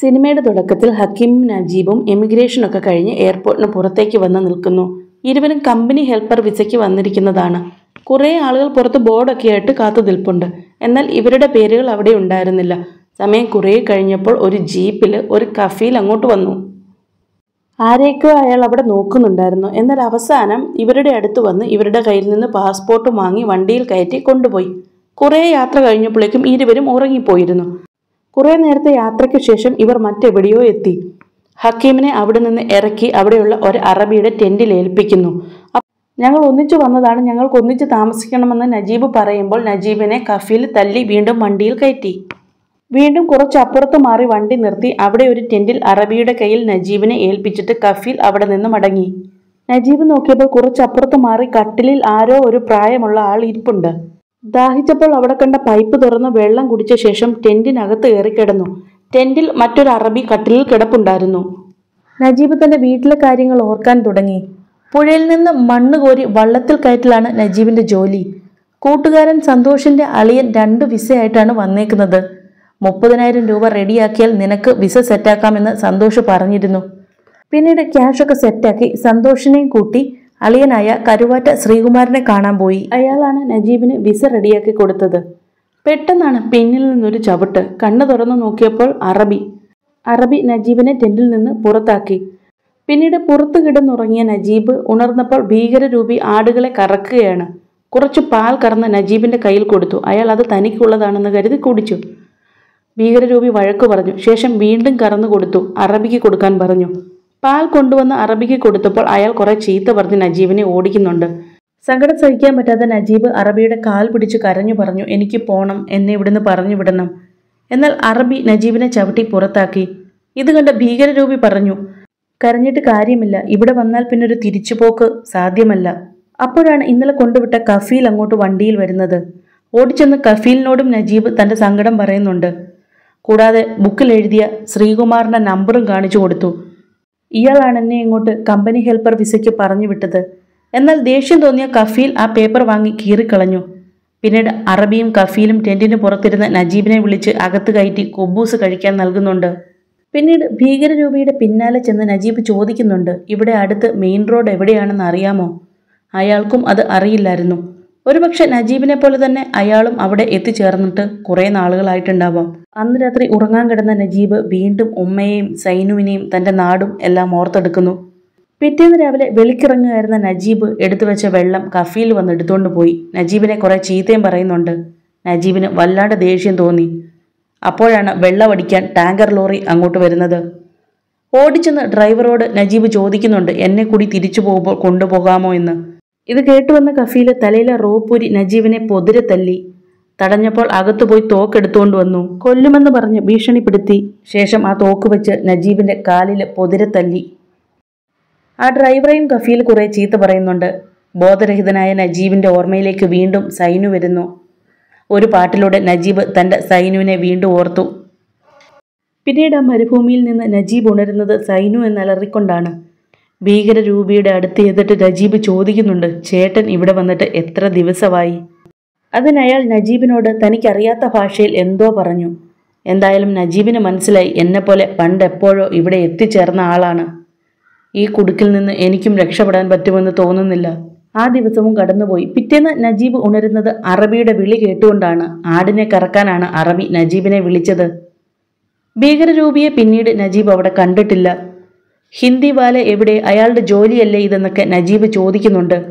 സിനിമയുടെ തുടക്കത്തിൽ ഹക്കീമും നജീബും എമിഗ്രേഷനൊക്കെ കഴിഞ്ഞ് എയർപോർട്ടിന് പുറത്തേക്ക് വന്ന് നിൽക്കുന്നു. ഇരുവരും കമ്പനി ഹെൽപ്പർ വിസയ്ക്ക് വന്നിരിക്കുന്നതാണ്. കുറേ ആളുകൾ പുറത്ത് ബോർഡൊക്കെ ആയിട്ട് കാത്തു നിൽപ്പുണ്ട്. എന്നാൽ ഇവരുടെ പേരുകൾ അവിടെ ഉണ്ടായിരുന്നില്ല. സമയം കുറേ കഴിഞ്ഞപ്പോൾ ഒരു ജീപ്പിൽ ഒരു കഫീൽ അങ്ങോട്ട് വന്നു. ആരെയൊക്കെ അയാൾ അവിടെ നോക്കുന്നുണ്ടായിരുന്നു. എന്നാൽ അവസാനം ഇവരുടെ അടുത്ത് വന്ന് ഇവരുടെ കയ്യിൽ നിന്ന് പാസ്പോർട്ട് വാങ്ങി വണ്ടിയിൽ കയറ്റി കൊണ്ടുപോയി. കുറേ യാത്ര കഴിഞ്ഞപ്പോഴേക്കും ഇരുവരും ഉറങ്ങിപ്പോയിരുന്നു. കുറേ നേരത്തെ യാത്രയ്ക്ക് ശേഷം ഇവർ മറ്റെവിടെയോ എത്തി. ഹക്കീമിനെ അവിടെ നിന്ന് ഇറക്കി അവിടെയുള്ള ഒരു അറബിയുടെ ടെന്റിൽ ഏൽപ്പിക്കുന്നു. ഞങ്ങൾ ഒന്നിച്ചു വന്നതാണ്. ഞങ്ങൾക്ക് ഒന്നിച്ച് താമസിക്കണമെന്ന് നജീബ് പറയുമ്പോൾ നജീബിനെ കഫീൽ തല്ലി വീണ്ടും വണ്ടിയിൽ കയറ്റി. വീണ്ടും കുറച്ച് അപ്പുറത്ത് മാറി വണ്ടി നിർത്തി അവിടെ ഒരു ടെന്റിൽ അറബിയുടെ കയ്യിൽ നജീബിനെ ഏൽപ്പിച്ചിട്ട് കഫീൽ അവിടെ നിന്ന് മടങ്ങി. നജീബ് നോക്കിയപ്പോൾ കുറച്ച് അപ്പുറത്ത് മാറി കട്ടിലിൽ ആരോ ഒരു പ്രായമുള്ള ആൾ ഇരിപ്പുണ്ട്. ദാഹിച്ചപ്പോൾ അവിടെ കണ്ട പൈപ്പ് തുറന്ന് വെള്ളം കുടിച്ച ശേഷം ടെന്റിനകത്ത് കയറിക്കിടന്നു. ടെന്റിൽ മറ്റൊരു അറബി കട്ടിലിൽ കിടപ്പുണ്ടായിരുന്നു. നജീബ് തന്റെ വീട്ടിലെ കാര്യങ്ങൾ ഓർക്കാൻ തുടങ്ങി. പുഴയിൽ നിന്ന് മണ്ണ് കോരി വള്ളത്തിൽ കയറ്റലാണ് നജീബിന്റെ ജോലി. കൂട്ടുകാരൻ സന്തോഷിന്റെ അളിയൻ രണ്ട് വിസയായിട്ടാണ് വന്നേക്കുന്നത്. മുപ്പതിനായിരം രൂപ റെഡിയാക്കിയാൽ നിനക്ക് വിസ സെറ്റാക്കാമെന്ന് സന്തോഷ് പറഞ്ഞിരുന്നു. പിന്നീട് ക്യാഷൊക്കെ സെറ്റാക്കി സന്തോഷിനെയും കൂട്ടി അളിയനായ കരുവാറ്റ ശ്രീകുമാരനെ കാണാൻ പോയി. അയാളാണ് നജീബിന് വിസ റെഡിയാക്കി കൊടുത്തത്. പെട്ടെന്നാണ് പിന്നിൽ നിന്നൊരു ചവിട്ട് കണ്ണു തുറന്നു നോക്കിയപ്പോൾ അറബി. അറബി നജീബിനെ ടെന്റിൽ നിന്ന് പുറത്താക്കി. പിന്നീട് പുറത്തു കിടന്നുറങ്ങിയ നജീബ് ഉണർന്നപ്പോൾ ഭീകരരൂപി ആടുകളെ കറക്കുകയാണ്. കുറച്ച് പാൽ കറന്ന് നജീബിന്റെ കയ്യിൽ കൊടുത്തു. അയാൾ അത് തനിക്കുള്ളതാണെന്ന് കരുതി കുടിച്ചു. ഭീകരരൂപി വഴക്കു പറഞ്ഞു. ശേഷം വീണ്ടും കറന്നു കൊടുത്തു. അറബിക്ക് കൊടുക്കാൻ പറഞ്ഞു. പാൽ കൊണ്ടുവന്ന് അറബിക്ക് കൊടുത്തപ്പോൾ അയാൾ കുറെ ചീത്ത പറഞ്ഞ് നജീബിനെ ഓടിക്കുന്നുണ്ട്. സങ്കടം സഹിക്കാൻ പറ്റാത്ത നജീബ് അറബിയുടെ കാൽ പിടിച്ച് കരഞ്ഞു പറഞ്ഞു എനിക്ക് പോണം എന്നെ ഇവിടുന്ന് പറഞ്ഞു വിടണം. എന്നാൽ അറബി നജീബിനെ ചവിട്ടി പുറത്താക്കി. ഇത് കണ്ട ഭീകരരൂപി പറഞ്ഞു കരഞ്ഞിട്ട് കാര്യമില്ല ഇവിടെ വന്നാൽ പിന്നെ ഒരു തിരിച്ചുപോക്ക് സാധ്യമല്ല. അപ്പോഴാണ് ഇന്നലെ കൊണ്ടുവിട്ട കഫീൽ അങ്ങോട്ട് വണ്ടിയിൽ വരുന്നത്. ഓടിച്ചെന്ന് കഫീലിനോടും നജീബ് തന്റെ സങ്കടം പറയുന്നുണ്ട്. കൂടാതെ ബുക്കിൽ എഴുതിയ ശ്രീകുമാറിന്റെ നമ്പറും കാണിച്ചു കൊടുത്തു. ഇയാളാണ് എന്നെ ഇങ്ങോട്ട് കമ്പനി ഹെൽപ്പർ വിസയ്ക്ക് പറഞ്ഞു വിട്ടത്. എന്നാൽ ദേഷ്യം തോന്നിയ കഫീൽ ആ പേപ്പർ വാങ്ങി കീറിക്കളഞ്ഞു. പിന്നീട് അറബിയും കഫീലും ടെന്റിന് പുറത്തിരുന്ന നജീബിനെ വിളിച്ച് അകത്ത് കയറ്റി കൊബൂസ് കഴിക്കാൻ നൽകുന്നുണ്ട്. പിന്നീട് ഭീകരരൂപിയുടെ പിന്നാലെ ചെന്ന് നജീബ് ചോദിക്കുന്നുണ്ട് ഇവിടെ അടുത്ത് മെയിൻ റോഡ് എവിടെയാണെന്ന് അറിയാമോ? അയാൾക്കും അത് അറിയില്ലായിരുന്നു. ഒരുപക്ഷെ നജീബിനെ പോലെ തന്നെ അയാളും അവിടെ എത്തിച്ചേർന്നിട്ട് കുറേ നാളുകളായിട്ടുണ്ടാവാം. അന്ന് രാത്രി ഉറങ്ങാൻ കിടന്ന നജീബ് വീണ്ടും ഉമ്മയെയും സൈനുവിനെയും തന്റെ നാടും എല്ലാം ഓർത്തെടുക്കുന്നു. പിറ്റേന്ന് രാവിലെ വെളിക്കിറങ്ങുകയായിരുന്ന നജീബ് എടുത്തു വെച്ച വെള്ളം കഫീൽ വന്ന് എടുത്തുകൊണ്ട് പോയി. നജീബിനെ കുറെ ചീത്തയും പറയുന്നുണ്ട്. നജീബിന് വല്ലാണ്ട് ദേഷ്യം തോന്നി. അപ്പോഴാണ് വെള്ളമടിക്കാൻ ടാങ്കർ ലോറി അങ്ങോട്ട് വരുന്നത്. ഓടിച്ചെന്ന് ഡ്രൈവറോട് നജീബ് ചോദിക്കുന്നുണ്ട് എന്നെ കൂടി തിരിച്ചു പോകുമ്പോൾ കൊണ്ടുപോകാമോ എന്ന്? ഇത് കേട്ടുവന്ന കഫീൽ തലയിലെ റോപ്പൂരി നജീബിനെ പൊതിരെ തല്ലി. തടഞ്ഞപ്പോൾ അകത്തുപോയി തോക്കെടുത്തുകൊണ്ട് വന്നു. കൊല്ലുമെന്ന് പറഞ്ഞ് ഭീഷണിപ്പെടുത്തി. ശേഷം ആ തോക്ക് വെച്ച് നജീബിന്റെ കാലിൽ പൊതിരെ തല്ലി. ആ ഡ്രൈവറേയും കഫീൽ കുറെ ചീത്ത പറയുന്നുണ്ട്. ബോധരഹിതനായ നജീബിന്റെ ഓർമ്മയിലേക്ക് വീണ്ടും സൈനു വരുന്നു. ഒരു പാട്ടിലൂടെ നജീബ് തന്റെ സൈനുവിനെ വീണ്ടും ഓർത്തു. പിന്നീട് ആ മരുഭൂമിയിൽ നിന്ന് നജീബ് ഉണരുന്നത് സൈനു എന്നലറിക്കൊണ്ടാണ്. ഭീകരരൂപിയുടെ അടുത്ത് എത്തിട്ട് നജീബ് ചോദിക്കുന്നുണ്ട് ചേട്ടൻ ഇവിടെ വന്നിട്ട് എത്ര ദിവസമായി? അതിനയാൾ നജീബിനോട് തനിക്കറിയാത്ത ഭാഷയിൽ എന്തോ പറഞ്ഞു. എന്തായാലും നജീബിന് മനസ്സിലായി എന്നെപ്പോലെ പണ്ടെപ്പോഴോ ഇവിടെ എത്തിച്ചേർന്ന ആളാണ്. ഈ കുടുക്കിൽ നിന്ന് എനിക്കും രക്ഷപ്പെടാൻ പറ്റുമെന്ന് തോന്നുന്നില്ല. ആ ദിവസവും കടന്നുപോയി. പിറ്റേന്ന് നജീബ് ഉണരുന്നത് അറബിയുടെ വിളി കേട്ടുകൊണ്ടാണ്. ആടിനെ കറക്കാനാണ് അറബി നജീബിനെ വിളിച്ചത്. ഭീകരരൂപിയെ പിന്നീട് നജീബ് അവിടെ കണ്ടിട്ടില്ല. ഹിന്ദി വാല എവിടെ അയാളുടെ ജോലിയല്ലേ ഇതെന്നൊക്കെ നജീബ് ചോദിക്കുന്നുണ്ട്.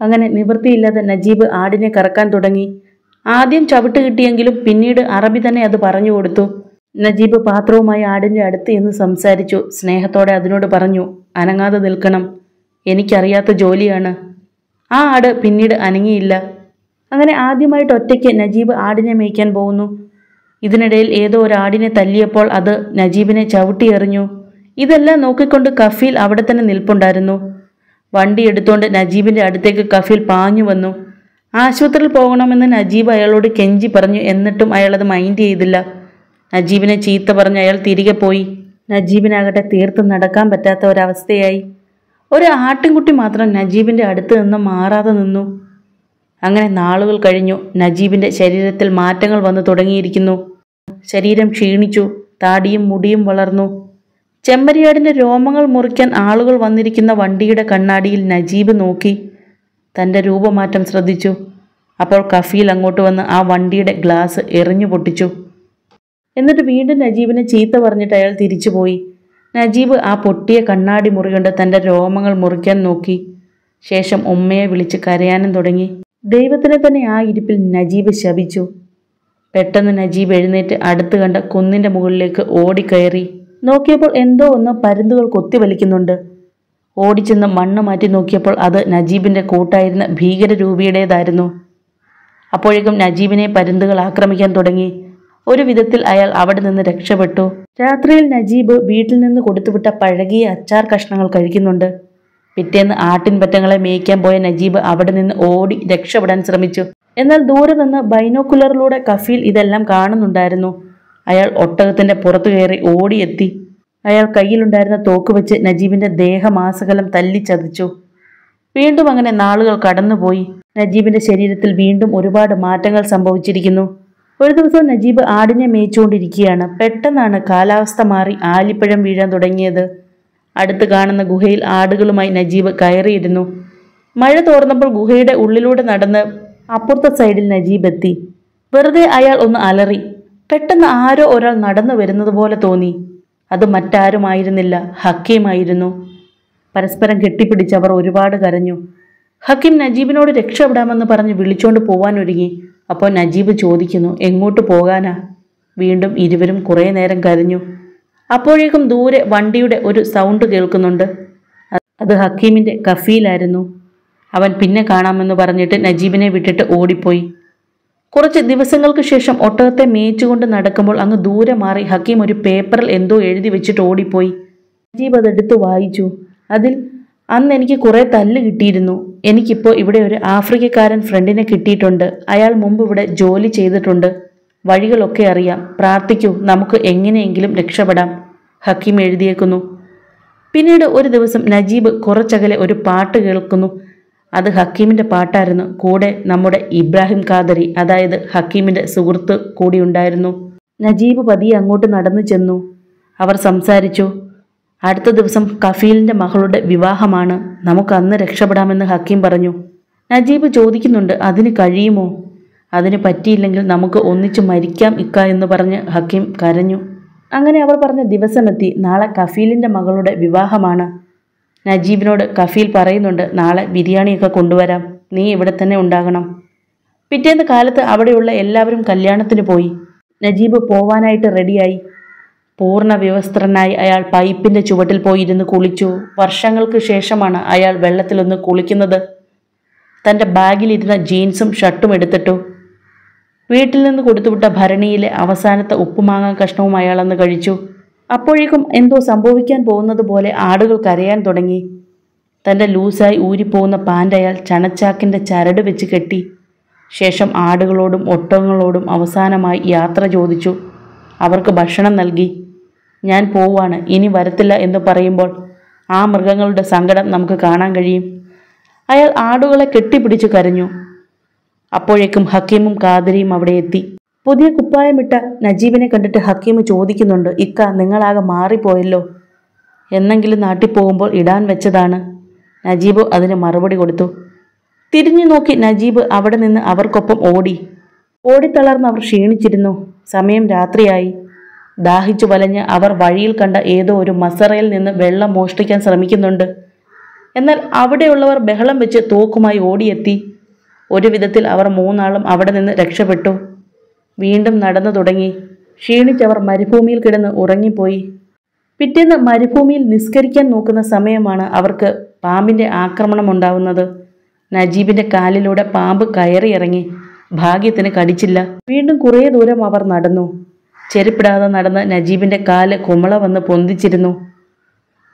അങ്ങനെ നിവൃത്തിയില്ലാതെ നജീബ് ആടിനെ കറക്കാൻ തുടങ്ങി. ആദ്യം ചവിട്ട് കിട്ടിയെങ്കിലും പിന്നീട് അറബി തന്നെ അത് പറഞ്ഞു കൊടുത്തു. നജീബ് പാത്രവുമായി ആടിന്റെ അടുത്ത് എന്ന് സംസാരിച്ചു. സ്നേഹത്തോടെ അതിനോട് പറഞ്ഞു അനങ്ങാതെ നിൽക്കണം. എനിക്കറിയാത്ത ജോലിയാണ്. ആ ആട് പിന്നീട് അനങ്ങിയില്ല. അങ്ങനെ ആദ്യമായിട്ട് ഒറ്റയ്ക്ക് നജീബ് ആടിനെ മേയ്ക്കാൻ പോകുന്നു. ഇതിനിടയിൽ ഏതോ ഒരു ആടിനെ തല്ലിയപ്പോൾ അത് നജീബിനെ ചവിട്ടിയെറിഞ്ഞു ഇതെല്ലാം നോക്കിക്കൊണ്ട് കഫീൽ അവിടെ തന്നെ നിൽപ്പുണ്ടായിരുന്നു. വണ്ടി എടുത്തുകൊണ്ട് നജീബിന്റെ അടുത്തേക്ക് കഫീൽ പാഞ്ഞു വന്നു. ആശുപത്രിയിൽ പോകണമെന്ന് നജീബ് അയാളോട് കെഞ്ചി പറഞ്ഞു എന്നിട്ടും അയാൾ അത് മൈൻഡ് ചെയ്തില്ല. നജീബിനെ ചീത്ത പറഞ്ഞ് അയാൾ തിരികെ പോയി. നജീബിനാകട്ടെ തീർത്ത് നടക്കാൻ പറ്റാത്ത ഒരവസ്ഥയായി. ഒരു ആട്ടിൻകുട്ടി മാത്രം നജീബിന്റെ അടുത്ത് നിന്ന് മാറാതെ നിന്നു. അങ്ങനെ നാളുകൾ കഴിഞ്ഞു. നജീബിന്റെ ശരീരത്തിൽ മാറ്റങ്ങൾ വന്നു തുടങ്ങിയിരിക്കുന്നു. ശരീരം ക്ഷീണിച്ചു താടിയും മുടിയും വളർന്നു. ചെമ്മരിയാടിന്റെ രോമങ്ങൾ മുറിക്കാൻ ആളുകൾ വന്നിരിക്കുന്ന വണ്ടിയുടെ കണ്ണാടിയിൽ നജീബ് നോക്കി തന്റെ രൂപമാറ്റം ശ്രദ്ധിച്ചു. അപ്പോൾ കഫീൽ അങ്ങോട്ട് വന്ന് ആ വണ്ടിയുടെ ഗ്ലാസ് എറിഞ്ഞു പൊട്ടിച്ചു. എന്നിട്ട് വീണ്ടും നജീബിനെ ചീത്ത പറഞ്ഞിട്ട് അയാൾ തിരിച്ചുപോയി നജീബ് ആ പൊട്ടിയ കണ്ണാടി മുറി കൊണ്ട് തന്റെ രോമങ്ങൾ മുറിക്കാൻ നോക്കി. ശേഷം ഉമ്മയെ വിളിച്ച് കരയാനും തുടങ്ങി. ദൈവത്തിനെ തന്നെ ആ ഇരിപ്പിൽ നജീബ് ശപിച്ചു. പെട്ടെന്ന് നജീബ് എഴുന്നേറ്റ് അടുത്ത് കണ്ട കുന്നിന്റെ മുകളിലേക്ക് ഓടിക്കയറി. നോക്കിയപ്പോൾ എന്തോ ഒന്ന് പരുന്തുകൾ കൊത്തിവലിക്കുന്നുണ്ട് ഓടിച്ചെന്ന് മണ്ണ് മാറ്റി നോക്കിയപ്പോൾ അത് നജീബിന്റെ കൂട്ടായിരുന്ന ഭീകരരൂപിയുടേതായിരുന്നു. അപ്പോഴേക്കും നജീബിനെ പരുന്തുകൾ ആക്രമിക്കാൻ തുടങ്ങി. ഒരു വിധത്തിൽ അയാൾ അവിടെ നിന്ന് രക്ഷപ്പെട്ടു. രാത്രിയിൽ നജീബ് വീട്ടിൽ നിന്ന് കൊടുത്തുവിട്ട പഴകിയ അച്ചാർ കഷ്ണങ്ങൾ കഴിക്കുന്നുണ്ട്. പിറ്റേന്ന് ആട്ടിൻപറ്റങ്ങളെ മേയ്ക്കാൻ പോയ നജീബ് അവിടെ നിന്ന് ഓടി രക്ഷപ്പെടാൻ ശ്രമിച്ചു. എന്നാൽ ദൂരെ നിന്ന് ബൈനോക്കുലറിലൂടെ കഫീൽ ഇതെല്ലാം കാണുന്നുണ്ടായിരുന്നു. അയാൾ ഒട്ടകത്തിന്റെ പുറത്തു കയറി ഓടിയെത്തി. അയാൾ കയ്യിലുണ്ടായിരുന്ന തോക്ക് വെച്ച് നജീബിന്റെ ദേഹമാസകലം തല്ലിച്ചതച്ചു. വീണ്ടും അങ്ങനെ നാളുകൾ കടന്നുപോയി. നജീബിന്റെ ശരീരത്തിൽ വീണ്ടും ഒരുപാട് മാറ്റങ്ങൾ സംഭവിച്ചിരിക്കുന്നു. ഒരു ദിവസം നജീബ് ആടിനെ മേയിച്ചുകൊണ്ടിരിക്കുകയാണ്. പെട്ടെന്നാണ് കാലാവസ്ഥ മാറി ആലിപ്പഴം വീഴാൻ തുടങ്ങിയത്. അടുത്ത് കാണുന്ന ഗുഹയിൽ ആടുകളുമായി നജീബ് കയറിയിരുന്നു. മഴ തോർന്നപ്പോൾ ഗുഹയുടെ ഉള്ളിലൂടെ നടന്ന് അപ്പുറത്തെ സൈഡിൽ നജീബ് എത്തി. വെറുതെ അയാൾ ഒന്ന് അലറി പെട്ടെന്ന് ആരോ ഒരാൾ നടന്നു വരുന്നത് പോലെ തോന്നി. അത് മറ്റാരുമായിരുന്നില്ല. ഹക്കീമായിരുന്നു പരസ്പരം കെട്ടിപ്പിടിച്ച് അവർ ഒരുപാട് കരഞ്ഞു. ഹക്കീം നജീബിനോട് രക്ഷപ്പെടാമെന്ന് പറഞ്ഞ് വിളിച്ചോണ്ട് പോവാൻ ഒരുങ്ങി അപ്പോൾ നജീബ് ചോദിക്കുന്നു എങ്ങോട്ട് പോകാനാ? വീണ്ടും ഇരുവരും കുറേ നേരം കരഞ്ഞു. അപ്പോഴേക്കും ദൂരെ വണ്ടിയുടെ ഒരു സൗണ്ട് കേൾക്കുന്നുണ്ട്. അത് ഹക്കീമിന്റെ കഫീലായിരുന്നു. അവൻ പിന്നെ കാണാമെന്ന് പറഞ്ഞിട്ട് നജീബിനെ വിട്ടിട്ട് ഓടിപ്പോയി. കുറച്ച് ദിവസങ്ങൾക്ക് ശേഷം ഒട്ടകത്തെ മേയിച്ചുകൊണ്ട് നടക്കുമ്പോൾ അങ്ങ് ദൂരെ മാറി ഹക്കീം ഒരു പേപ്പറിൽ എന്തോ എഴുതി വെച്ചിട്ട് ഓടിപ്പോയി. നജീബ് അതെടുത്ത് വായിച്ചു. അതിൽ അന്ന് എനിക്ക് കുറേ തല്ല് കിട്ടിയിരുന്നു. എനിക്കിപ്പോൾ ഇവിടെ ഒരു ആഫ്രിക്കക്കാരൻ ഫ്രണ്ടിനെ കിട്ടിയിട്ടുണ്ട്. അയാൾ മുമ്പ് ഇവിടെ ജോലി ചെയ്തിട്ടുണ്ട്. വഴികളൊക്കെ അറിയാം. പ്രാർത്ഥിക്കൂ നമുക്ക് എങ്ങനെയെങ്കിലും രക്ഷപ്പെടാം ഹക്കീം എഴുതിയേക്കുന്നു. പിന്നീട് ഒരു ദിവസം നജീബ് കുറച്ചകലെ ഒരു പാട്ട് കേൾക്കുന്നു. അത് ഹക്കീമിന്റെ പാട്ടായിരുന്നു. കൂടെ നമ്മുടെ ഇബ്രാഹിം ഖാദരി അതായത് ഹക്കീമിന്റെ സുഹൃത്ത് കൂടി ഉണ്ടായിരുന്നു നജീബ് പതിയെ അങ്ങോട്ട് നടന്നു ചെന്നു. അവർ സംസാരിച്ചു അടുത്ത ദിവസം കഫീലിന്റെ മകളുടെ വിവാഹമാണ്. നമുക്ക് അന്ന് രക്ഷപ്പെടാമെന്ന് ഹക്കീം പറഞ്ഞു. നജീബ് ചോദിക്കുന്നുണ്ട് അതിന് കഴിയുമോ? അതിന് പറ്റിയില്ലെങ്കിൽ നമുക്ക് ഒന്നിച്ച് മരിക്കാം ഇക്ക എന്ന് പറഞ്ഞ് ഹക്കീം കരഞ്ഞു. അങ്ങനെ അവർ പറഞ്ഞ ദിവസമെത്തി. നാളെ കഫീലിന്റെ മകളുടെ വിവാഹമാണ്. നജീബിനോട് കഫീൽ പറയുന്നുണ്ട് നാളെ ബിരിയാണിയൊക്കെ കൊണ്ടുവരാം. നീ ഇവിടെ തന്നെ ഉണ്ടാകണം. പിറ്റേന്ന് കാലത്ത് അവിടെയുള്ള എല്ലാവരും കല്യാണത്തിന് പോയി. നജീബ് പോവാനായിട്ട് റെഡിയായി. പൂർണ വിവസ്ത്രനായി അയാൾ പൈപ്പിന്റെ ചുവട്ടിൽ പോയി ഇരുന്ന് കുളിച്ചു. വർഷങ്ങൾക്ക് ശേഷമാണ് അയാൾ വെള്ളത്തിലൊന്ന് കുളിക്കുന്നത്. തന്റെ ബാഗിലിരുന്ന ജീൻസും ഷർട്ടും എടുത്തിട്ടു. വീട്ടിൽ നിന്ന് കൊടുത്തുവിട്ട ഭരണിയിലെ അവസാനത്തെ ഉപ്പുമാങ്ങ കഷ്ണവും അയാളന്ന് കഴിച്ചു. അപ്പോഴേക്കും എന്തോ സംഭവിക്കാൻ പോകുന്നത് പോലെ ആടുകൾ കരയാൻ തുടങ്ങി. തന്റെ ലൂസായി ഊരിപ്പോകുന്ന പാന്റ് ചണച്ചാക്കിന്റെ ചരട് വെച്ച് കെട്ടി. ശേഷം ആടുകളോടും ഒട്ടകങ്ങളോടും അവസാനമായി യാത്ര ചോദിച്ചു. അവർക്ക് ഭക്ഷണം നൽകി. ഞാൻ പോവാണ് ഇനി വരത്തില്ല എന്ന് പറയുമ്പോൾ ആ മൃഗങ്ങളുടെ സങ്കടം നമുക്ക് കാണാൻ കഴിയും. അയാൾ ആടുകളെ കെട്ടിപ്പിടിച്ചു കരഞ്ഞു. അപ്പോഴേക്കും ഹക്കീമും കാതിരിയും അവിടെ എത്തി. പുതിയ കുപ്പായമിട്ട നജീബിനെ കണ്ടിട്ട് ഹക്കീം ചോദിക്കുന്നുണ്ട് ഇക്ക നിങ്ങളാകെ മാറിപ്പോയല്ലോ? എന്നെങ്കിലും നാട്ടിൽ പോകുമ്പോൾ ഇടാൻ വെച്ചതാണ്. നജീബ് അതിന് മറുപടി കൊടുത്തു തിരിഞ്ഞു നോക്കി നജീബ് അവിടെ നിന്ന് അവർക്കൊപ്പം ഓടി. ഓടിത്തളർന്ന് അവർ ക്ഷീണിച്ചിരുന്നു. സമയം രാത്രിയായി. ദാഹിച്ചു വലഞ്ഞ് അവർ വഴിയിൽ കണ്ട ഏതോ ഒരു മസറയിൽ നിന്ന് വെള്ളം മോഷ്ടിക്കാൻ ശ്രമിക്കുന്നുണ്ട്. എന്നാൽ അവിടെയുള്ളവർ ബഹളം വെച്ച് തോക്കുമായി ഓടിയെത്തി. ഒരു വിധത്തിൽ അവർ മൂന്നാളും അവിടെ നിന്ന് രക്ഷപ്പെട്ടു. വീണ്ടും നടന്നു തുടങ്ങി. ക്ഷീണിച്ചവർ മരുഭൂമിയിൽ കിടന്ന് ഉറങ്ങിപ്പോയി. പിറ്റേന്ന് മരുഭൂമിയിൽ നിസ്കരിക്കാൻ നോക്കുന്ന സമയമാണ് അവർക്ക് പാമ്പിന്റെ ആക്രമണം ഉണ്ടാവുന്നത്. നജീബിന്റെ കാലിലൂടെ പാമ്പ് കയറിയിറങ്ങി ഭാഗ്യത്തിന് കടിച്ചില്ല. വീണ്ടും കുറേ ദൂരം അവർ നടന്നു. ചെരുപ്പിടാതെ നടന്ന് നജീബിന്റെ കാൽ കുമള വന്ന് പൊന്തിച്ചിരുന്നു.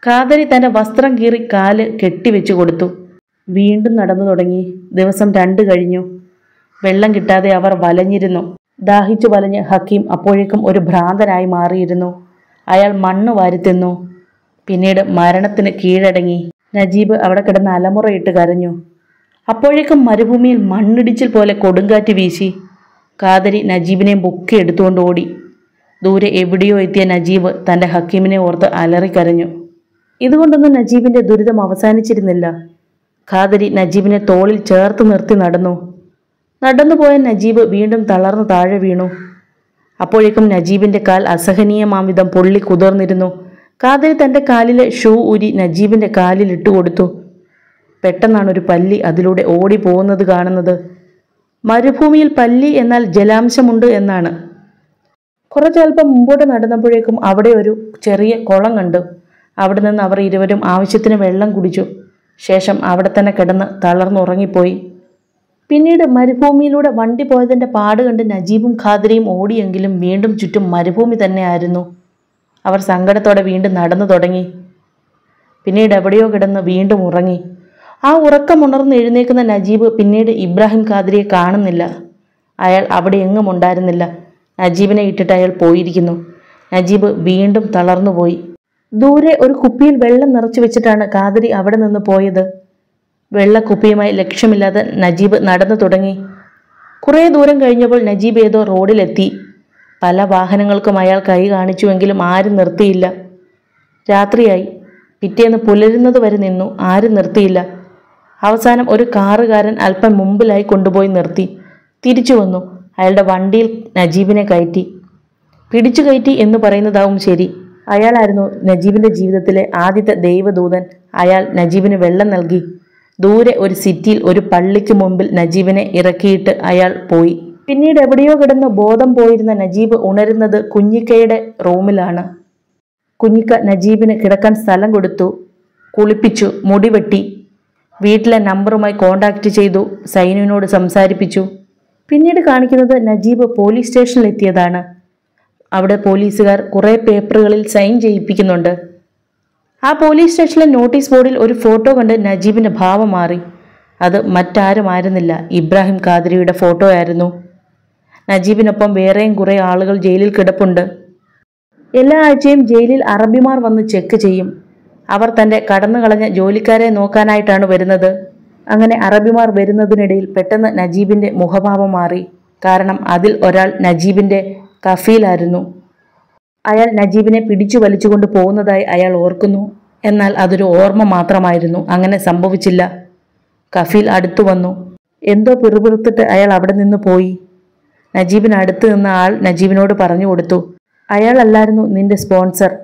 കാതരി തന്റെ വസ്ത്രം കീറി കാൽ കെട്ടിവെച്ചു കൊടുത്തു. വീണ്ടും നടന്നു തുടങ്ങി. ദിവസം രണ്ട് കഴിഞ്ഞു. വെള്ളം കിട്ടാതെ അവർ വലഞ്ഞിരുന്നു. ദാഹിച്ചു വലഞ്ഞ് ഹക്കീം അപ്പോഴേക്കും ഒരു ഭ്രാന്തനായി മാറിയിരുന്നു. അയാൾ മണ്ണ് വാരിത്തിന്നു പിന്നീട് മരണത്തിന് കീഴടങ്ങി. നജീബ് അവിടെ കിടന്ന് അലമുറയിട്ട് കരഞ്ഞു. അപ്പോഴേക്കും മരുഭൂമിയിൽ മണ്ണിടിച്ചിൽ പോലെ കൊടുങ്കാറ്റ് വീശി. കാതരി നജീബിനെ ബുക്കി എടുത്തുകൊണ്ട് ഓടി. ദൂരെ എവിടെയോ എത്തിയ നജീബ് തന്റെ ഹക്കീമിനെ ഓർത്ത് അലറിക്കരഞ്ഞു. ഇതുകൊണ്ടൊന്നും നജീബിന്റെ ദുരിതം അവസാനിച്ചിരുന്നില്ല. ഖാദരി നജീബിനെ തോളിൽ ചേർത്ത് നിർത്തി നടന്നു. നടന്നുപോയ നജീബ് വീണ്ടും തളർന്നു താഴെ വീണു. അപ്പോഴേക്കും നജീബിന്റെ കാൽ അസഹനീയമാം വിധം പൊള്ളി കുതിർന്നിരുന്നു. കാതിൽ തന്റെ കാലിലെ ഷൂ ഊരി നജീബിന്റെ കാലിൽ ഇട്ടുകൊടുത്തു പെട്ടെന്നാണ് ഒരു പല്ലി അതിലൂടെ ഓടി പോകുന്നത് കാണുന്നത്. മരുഭൂമിയിൽ പല്ലി എന്നാൽ ജലാംശമുണ്ട് എന്നാണ്. കുറച്ചൽപ്പം മുമ്പോട്ട് നടന്നപ്പോഴേക്കും അവിടെ ഒരു ചെറിയ കുളം കണ്ടു. അവിടെ നിന്ന് അവർ ഇരുവരും ആവശ്യത്തിന് വെള്ളം കുടിച്ചു. ശേഷം അവിടെ തന്നെ കിടന്ന് തളർന്നുറങ്ങിപ്പോയി. പിന്നീട് മരുഭൂമിയിലൂടെ വണ്ടി പോയതിന്റെ പാട് കണ്ട് നജീബും ഖാദിരിയും ഓടിയെങ്കിലും വീണ്ടും ചുറ്റും മരുഭൂമി തന്നെയായിരുന്നു. അവർ സങ്കടത്തോടെ വീണ്ടും നടന്നു തുടങ്ങി. പിന്നീട് എവിടെയോ കിടന്ന് വീണ്ടും ഉറങ്ങി. ആ ഉറക്കം ഉണർന്ന് എഴുന്നേക്കുന്ന നജീബ് പിന്നീട് ഇബ്രാഹിം ഖാദിരിയെ കാണുന്നില്ല. അയാൾ അവിടെ എങ്ങും ഉണ്ടായിരുന്നില്ല. നജീബിനെ ഇട്ടിട്ട് അയാൾ പോയിരിക്കുന്നു. നജീബ് വീണ്ടും തളർന്നുപോയി. ദൂരെ ഒരു കുപ്പിയിൽ വെള്ളം നിറച്ചു വെച്ചിട്ടാണ് ഖാദിരി അവിടെ നിന്ന് പോയത്. വെള്ളക്കുപ്പിയുമായി ലക്ഷ്യമില്ലാതെ നജീബ് നടന്നു തുടങ്ങി. കുറേ ദൂരം കഴിഞ്ഞപ്പോൾ നജീബ് ഏതോ റോഡിലെത്തി. പല വാഹനങ്ങൾക്കും അയാൾ കൈ കാണിച്ചുവെങ്കിലും ആരും നിർത്തിയില്ല. രാത്രിയായി. പിറ്റേന്ന് പുലരുന്നത് വരെ നിന്നു. ആരും നിർത്തിയില്ല. അവസാനം ഒരു കാറുകാരൻ അല്പം മുമ്പിലായി കൊണ്ടുപോയി നിർത്തി. തിരിച്ചു വന്നു. അയാളുടെ വണ്ടിയിൽ നജീബിനെ കയറ്റി. പിടിച്ചു കയറ്റി എന്ന് പറയുന്നതാവും ശരി. അയാളായിരുന്നു നജീബിന്റെ ജീവിതത്തിലെ ആദ്യത്തെ ദൈവദൂതൻ. അയാൾ നജീബിന് വെള്ളം നൽകി. ദൂരെ ഒരു സിറ്റിയിൽ ഒരു പള്ളിക്ക് മുമ്പിൽ നജീബിനെ ഇറക്കിയിട്ട് അയാൾ പോയി. പിന്നീട് എവിടെയോ കിടന്ന് ബോധം പോയിരുന്ന നജീബ് ഉണരുന്നത് കുഞ്ഞിക്കയുടെ റൂമിലാണ്. കുഞ്ഞിക്ക നജീബിന് കിടക്കാൻ സ്ഥലം കൊടുത്തു കുളിപ്പിച്ചു മുടിവെട്ടി വീട്ടിലെ നമ്പറുമായി കോണ്ടാക്ട് ചെയ്തു സൈനുവിനോട് സംസാരിപ്പിച്ചു. പിന്നീട് കാണിക്കുന്നത് നജീബ് പോലീസ് സ്റ്റേഷനിലെത്തിയതാണ്. അവിടെ പോലീസുകാർ കുറേ പേപ്പറുകളിൽ സൈൻ ചെയ്യിപ്പിക്കുന്നുണ്ട്. ആ പോലീസ് സ്റ്റേഷനിലെ നോട്ടീസ് ബോർഡിൽ ഒരു ഫോട്ടോ കണ്ട് നജീബിന്റെ ഭാവം മാറി. അത് മറ്റാരും ആയിരുന്നില്ല. ഇബ്രാഹിം ഖാദിരിയുടെ ഫോട്ടോ ആയിരുന്നു. നജീബിനൊപ്പം വേറെയും കുറേ ആളുകൾ ജയിലിൽ കിടപ്പുണ്ട്. എല്ലാ ആഴ്ചയും ജയിലിൽ അറബിമാർ വന്ന് ചെക്ക് ചെയ്യും. അവർ തന്റെ കടന്നു കളഞ്ഞ ജോലിക്കാരെ നോക്കാനായിട്ടാണ് വരുന്നത്. അങ്ങനെ അറബിമാർ വരുന്നതിനിടയിൽ പെട്ടെന്ന് നജീബിന്റെ മുഖഭാവം മാറി. കാരണം അതിൽ ഒരാൾ നജീബിന്റെ കഫീലായിരുന്നു. അയാൾ നജീബിനെ പിടിച്ചു വലിച്ചുകൊണ്ട് പോകുന്നതായി അയാൾ ഓർക്കുന്നു. എന്നാൽ അതൊരു ഓർമ്മ മാത്രമായിരുന്നു. അങ്ങനെ സംഭവിച്ചില്ല. കഫീൽ അടുത്തു വന്നു. എന്തോ പിറുപിറുത്തിട്ട് അയാൾ അവിടെ നിന്ന് പോയി. നജീബിന് അടുത്ത് നിന്ന ആൾ നജീബിനോട് പറഞ്ഞു കൊടുത്തു. അയാളല്ലായിരുന്നു നിന്റെ സ്പോൺസർ.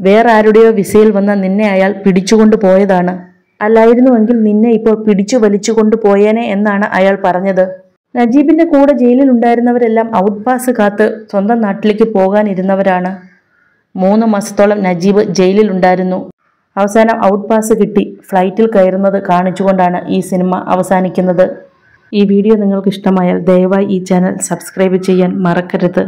വേറെ ആരുടെയോ വിസയിൽ വന്ന നിന്നെ അയാൾ പിടിച്ചുകൊണ്ട് പോയതാണ്. അല്ലായിരുന്നുവെങ്കിൽ നിന്നെ ഇപ്പോൾ പിടിച്ചു വലിച്ചുകൊണ്ട് പോയേനെ എന്നാണ് അയാൾ പറഞ്ഞത്. നജീബിന്റെ കൂടെ ജയിലിൽ ഉണ്ടായിരുന്നവരെല്ലാം ഔട്ട് പാസ് കാത്ത് സ്വന്തം നാട്ടിലേക്ക് പോകാനിരുന്നവരാണ്. മൂന്ന് മാസത്തോളം നജീബ് ജയിലിൽ ഉണ്ടായിരുന്നു. അവസാനം ഔട്ട് പാസ് കിട്ടി. ഫ്ലൈറ്റിൽ കയറുന്നത് കാണിച്ചുകൊണ്ടാണ് ഈ സിനിമ അവസാനിക്കുന്നത്. ഈ വീഡിയോ നിങ്ങൾക്ക് ഇഷ്ടമായാൽ ദയവായി ഈ ചാനൽ സബ്സ്ക്രൈബ് ചെയ്യാൻ മറക്കരുത്.